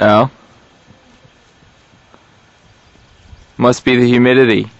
Oh. Must be the humidity.